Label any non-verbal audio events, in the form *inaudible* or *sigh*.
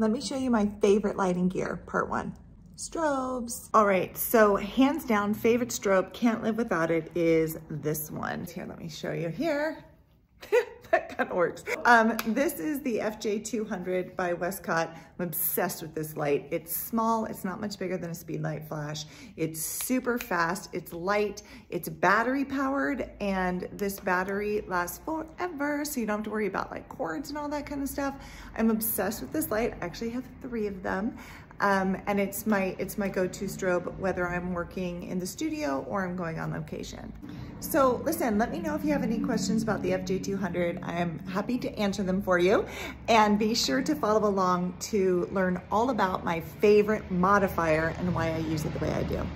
let me show you my favorite lighting gear, part one. Strobes. All right, so hands down, favorite strobe, can't live without it, is this one. Here, let me show you here. *laughs* that works. Um, this is the FJ200 by Westcott. I'm obsessed with this light. It's small, it's not much bigger than a speedlight flash. It's super fast, it's light, it's battery powered, and this battery lasts forever, so you don't have to worry about like cords and all that kind of stuff. I'm obsessed with this light. I actually have three of them. Um, and it's my, it's my go-to strobe whether I'm working in the studio or I'm going on location. So listen, let me know if you have any questions about the FJ200. I'm happy to answer them for you. And be sure to follow along to learn all about my favorite modifier and why I use it the way I do.